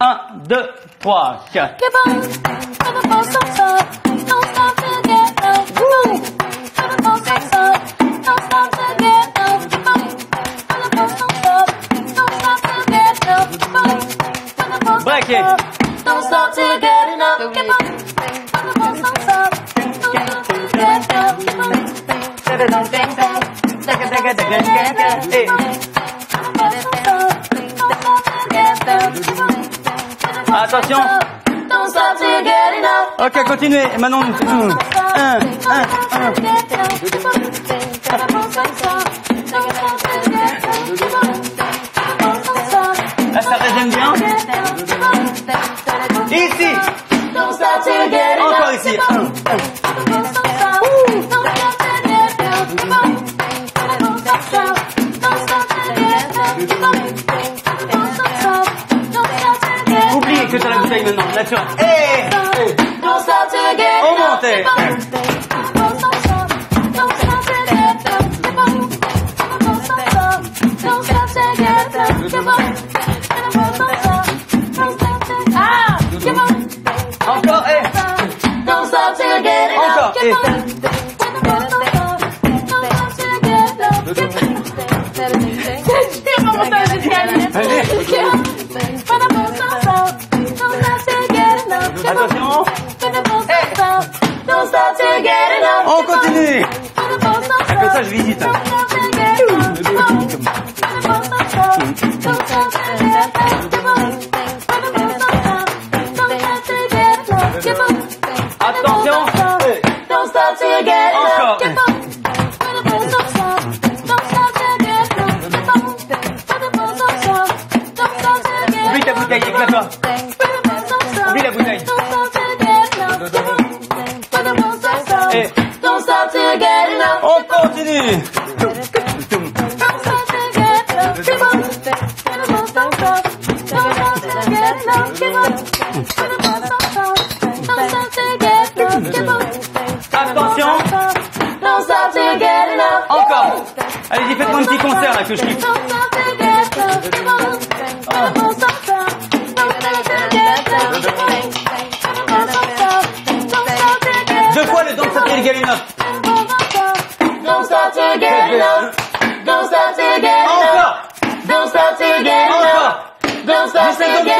1, 2, 3, 4. Don't stop get Attention. Ok, continuez. Et maintenant, nous. Un, un, un. Là, ça résonne bien? Ici. Encore ici. que t'as la bouteille Attention. On continue. Comme ça, je visite. Attention. Vite la bouteille, éclate-toi Attention. Encore. Allez-y, faites-moi un petit concert là que je kiffe. Deux fois le danse à Galinov. get. Don't stop till you get. Don't stop till get. Don't stop till get.